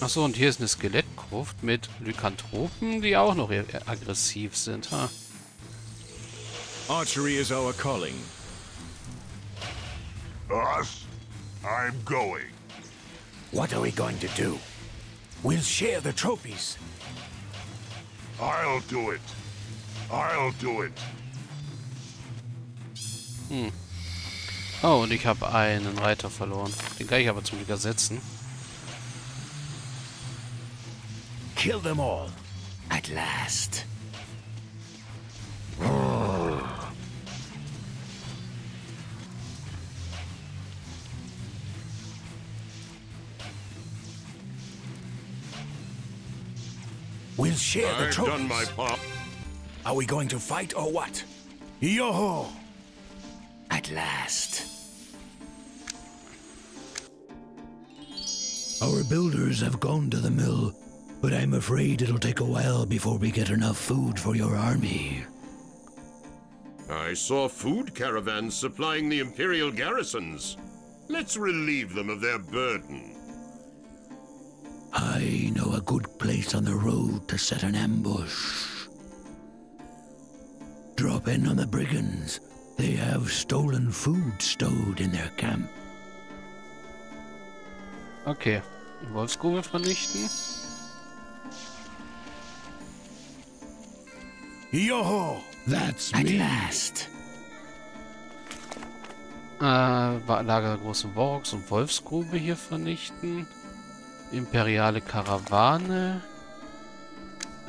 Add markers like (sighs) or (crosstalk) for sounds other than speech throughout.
Achso, und hier ist eine Skelettgruft mit Lykanthropen, die auch noch aggressiv sind. Ha. Archery is our calling. Us? I'm going. What are we going to do? We'll share the trophies. I'll do it. I'll do it. Hm. Oh, und ich habe einen Reiter verloren. Den kann ich aber zum Glück ersetzen. Kill them all. At last. We'll share the I've trophies. done my part. Are we going to fight or what? Yo-ho! At last. Our builders have gone to the mill, but I'm afraid it'll take a while before we get enough food for your army. I saw food caravans supplying the Imperial garrisons. Let's relieve them of their burden. I know a good place on the road to set an ambush. Drop in on the brigands. They have stolen food stowed in their camp. Okay. Wolfsgrube vernichten. Yo-ho! That's At me. last. Äh, Lager der großen Works und Wolfsgrube hier vernichten. Imperiale Karawane.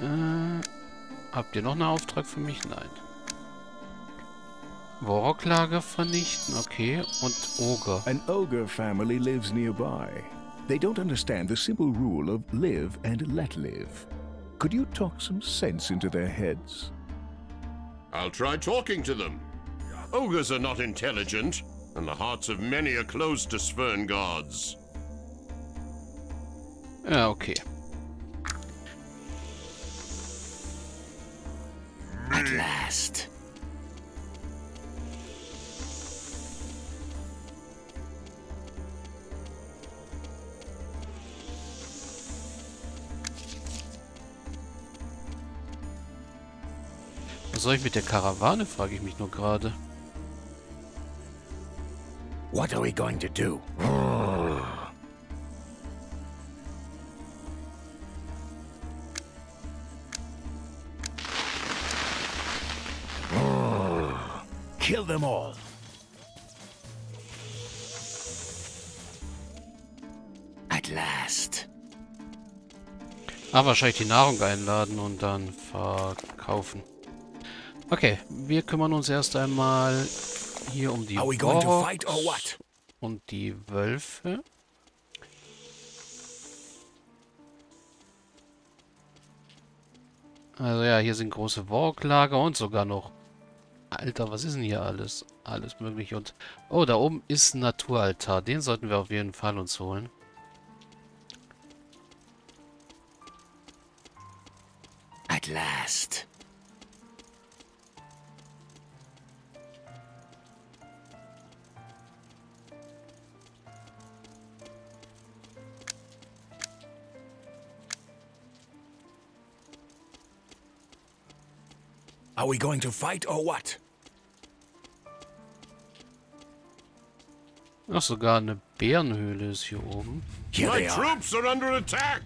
Äh, habt ihr noch einen Auftrag für mich? Nein. Warocklager vernichten, okay. Und Ogre. An ogre family lives nearby. They don't understand the simple rule of live and let live. Could you talk some sense into their heads? I'll try talking to them. Ogres are not intelligent, and the hearts of many are closed to Svern gods. Okay. At last. Was soll ich mit der Karawane, frage ich mich nur gerade. What are we going to do? Kill them all. At last. Ah, wahrscheinlich die Nahrung einladen und dann verkaufen. Okay, wir kümmern uns erst einmal hier um die Are we going to Warhawks fight or what? und die Wölfe. Also ja, hier sind große Warklager und sogar noch... Alter, was ist denn hier alles? Alles mögliche und... Oh, da oben ist ein Naturaltar. Den sollten wir auf jeden Fall uns holen. Are we going to fight or what? Ach, sogar eine Bärenhöhle ist hier oben. Here My they are. troops are under attack!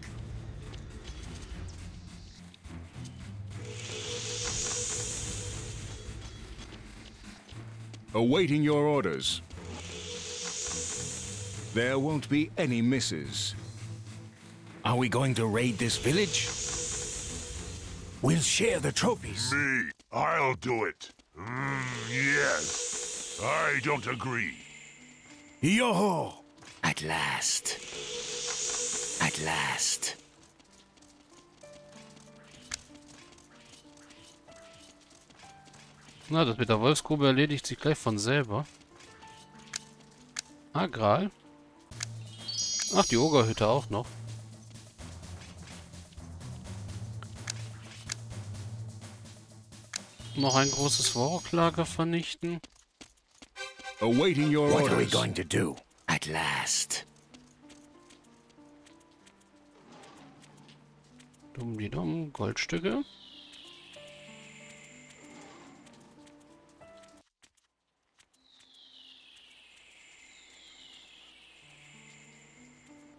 Awaiting your orders. There won't be any misses. Are we going to raid this village? We'll share the trophies. Me. I'll do it. Mm, yes. I don't agree. Yo-ho! At last. At last. Na, das mit der Wolfsgrube erledigt sich gleich von selber. Agral. Ach, die Ogerhütte auch noch. Noch ein großes Warocklager vernichten. Awaiting your What are we orders. going to do? At last. Dumm die dumm, Goldstücke.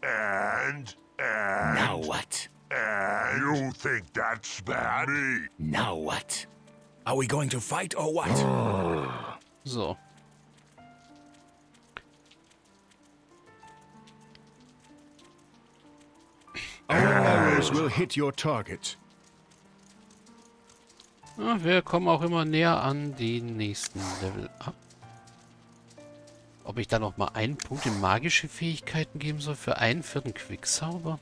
And, and, Now what? and you think that's bad? Me. Now what? Are we going to fight or what? So. Our arrows will hit your target. Ja, wir kommen auch immer näher an die nächsten Level ab. Ob ich da noch mal einen Punkt in magische Fähigkeiten geben soll für einen vierten Quicksauber?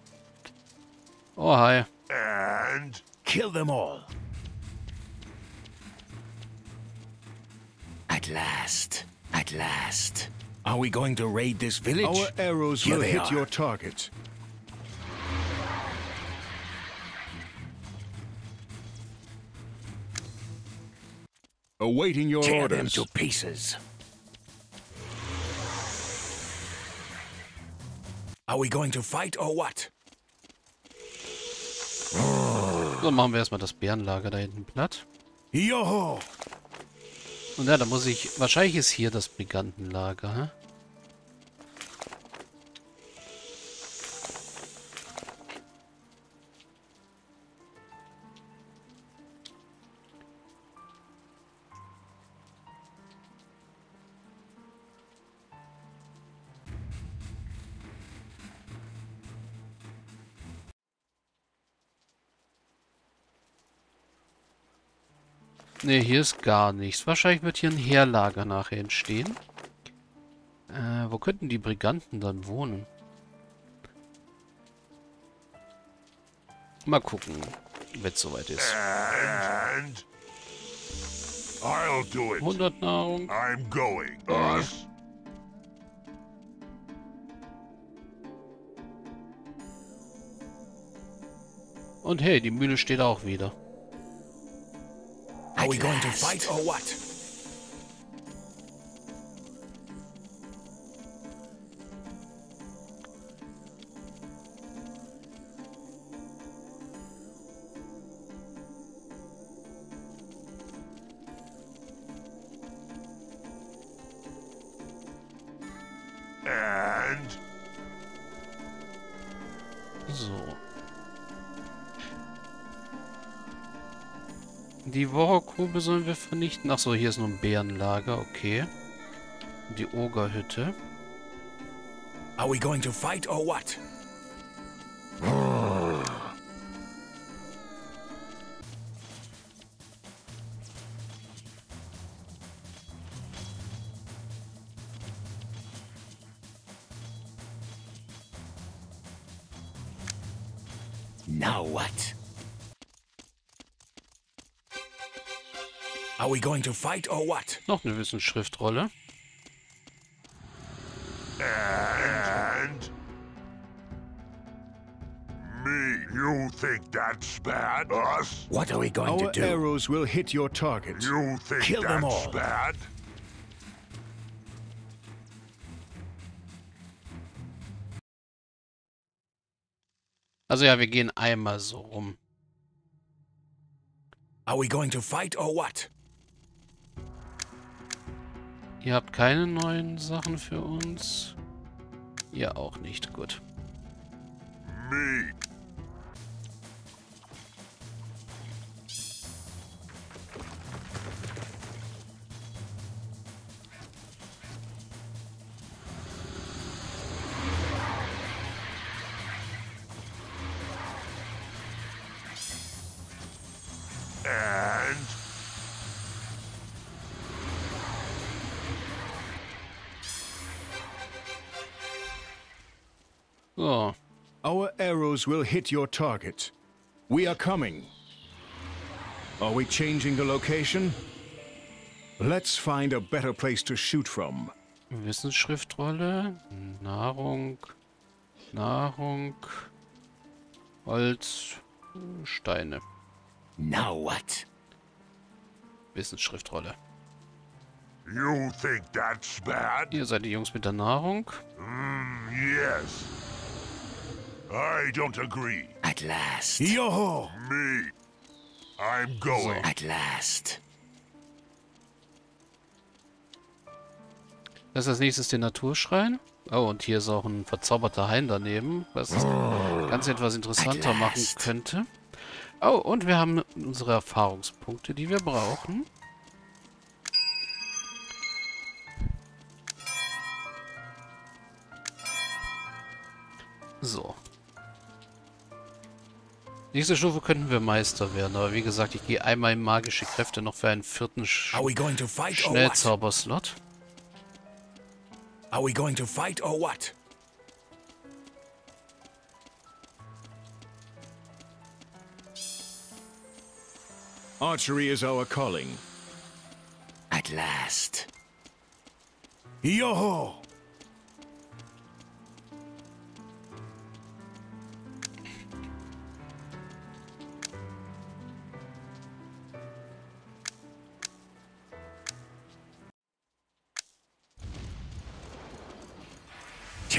Oh, hi. And, Kill them all. Last. At last. Are we going to raid this village? Our arrows Here will hit are. your target. Awaiting your Tear them to pieces. Are we going to fight or what? So, machen wir erstmal das Bärenlager da hinten platt. Yoho! Und ja, da muss ich... Wahrscheinlich ist hier das Brigantenlager, hä? Ne, hier ist gar nichts. Wahrscheinlich wird hier ein Heerlager nachher entstehen. Äh, wo könnten die Briganten dann wohnen? Mal gucken, wenn es soweit ist. and, I'll do it. 100 Nahrung. I'm going. Us? Und hey, die Mühle steht auch wieder. Are we going to fight or what? And, So. Die Warrow-Grube sollen wir vernichten. Achso, hier ist nur ein Bärenlager, okay. Die Ogerhütte. Are we going to fight or what? Now what? Are we going to fight or what? Noch eine Wissensschriftrolle. and, me. You think that's bad? Us? What are we going Our to do? arrows will hit your target. You think Kill them that's all. bad? Also ja, wir gehen einmal so rum. Are we going to fight or what? Ihr habt keine neuen Sachen für uns. Ihr auch nicht. Gut. Me. So. Our arrows will hit your target. We are coming. Are we changing the location? Let's find a better place to shoot from. Wissensschriftrolle. Nahrung. Nahrung. Holz. Steine. Now what? Wissensschriftrolle. you think that's bad? Ihr seid die Jungs mit der Nahrung. Mm, yes. I don't agree. At last. Yo-ho! Me. I'm going. At last. Das ist als nächstes den Naturschrein. Oh, und hier ist auch ein verzauberter Hain daneben, was das Ganze etwas interessanter machen könnte. Oh, und wir haben unsere Erfahrungspunkte, die wir brauchen. So. Nächste Stufe könnten wir Meister werden, aber wie gesagt, ich gehe einmal in magische Kräfte noch für einen vierten Sch Are we going to fight or what? Schnellzauberslot. Are we going to fight or what? Archery is our calling. At last. Yo-ho!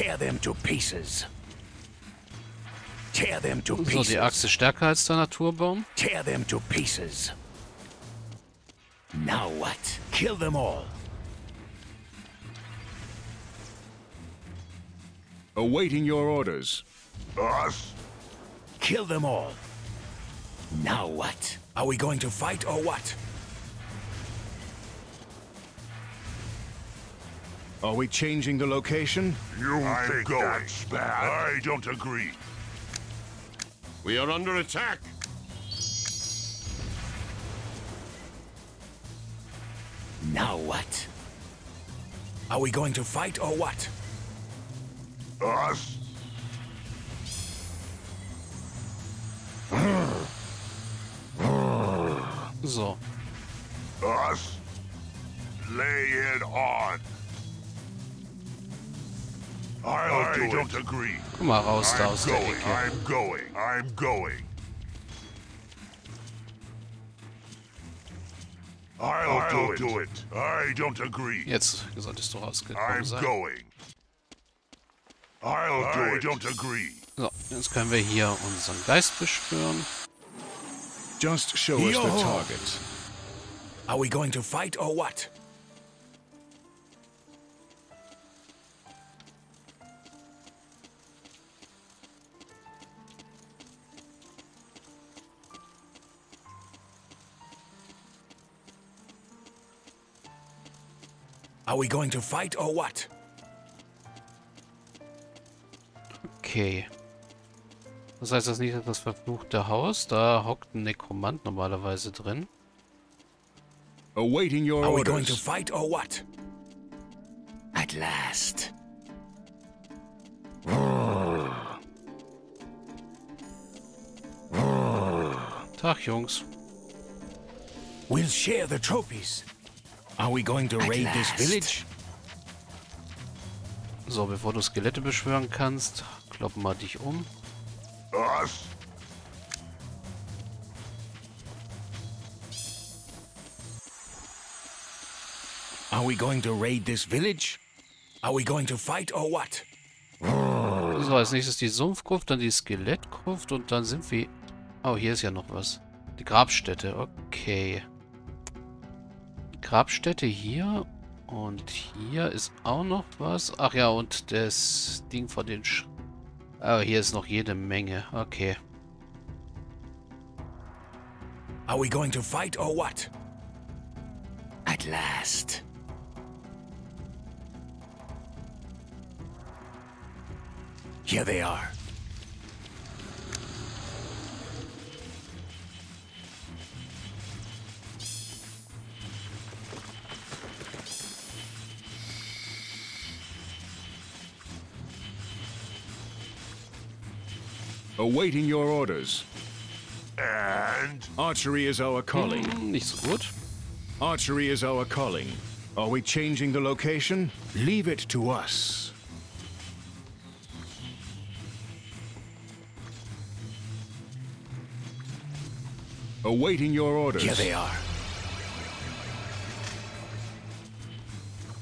Tear them to pieces. Tear them to pieces. So, pieces. die Axt ist stärker als der Naturbaum. Tear them to pieces. Now what? Kill them all. Awaiting your orders. Us? Kill them all. Now what? Are we going to fight or what? Are we changing the location? You think that's bad? I don't agree. We are under attack. Now what? Are we going to fight or what? Us? So. (sighs) Us? Lay it on. I, I don't agree. Guck mal raus da I'm aus der. Ecke. I'm going. I'm going. I'll, do, it. I don't agree. Jetzt solltest du rausgekommen I'm sein. going. I'll do I don't agree. So, jetzt können wir hier unseren Geist beschwören. Just show us the target. Are we going to fight or what? Are we going to fight or what? Okay. Das heißt, das ist nicht das verfluchte Haus. Da hockt ein Nekromant normalerweise drin. Awaiting your Are we going to fight or what? At last. Tag, Jungs. We'll share the trophies. Are we going to raid this village? So, bevor du Skelette beschwören kannst, kloppen wir dich um. Us? Are we going to raid this village? Are we going to fight or what? So, als nächstes die Sumpfgruft, dann die Skelettgruft und dann sind wir... Oh, hier ist ja noch was. Die Grabstätte, okay. Grabstätte hier und hier ist auch noch was. Ach ja, und das Ding von den... Sch oh, hier ist noch jede Menge. Okay. Are we going to fight or what? At last. Here they are. Awaiting your orders. And Archery is our calling. Hm, nicht so gut. Archery is our calling. Are we changing the location? Leave it to us. Awaiting your orders. Here they are.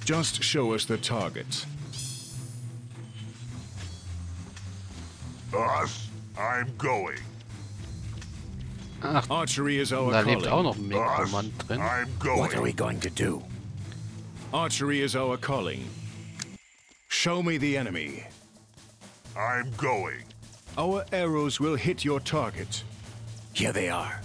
Just show us the target. us? I'm going. Ach, Archery is our da lebt auch calling. noch ein Mikromant drin. I'm What are we going to do? Archery is our calling. Show me the enemy. I'm going. Our arrows will hit your target. Here they are.